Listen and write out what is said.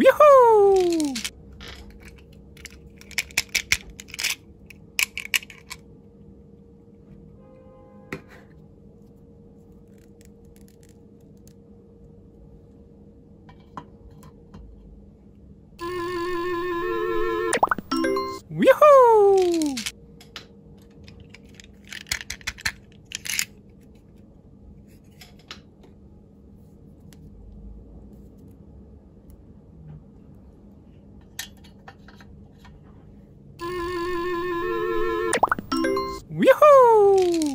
Yoo-hoo! Woo!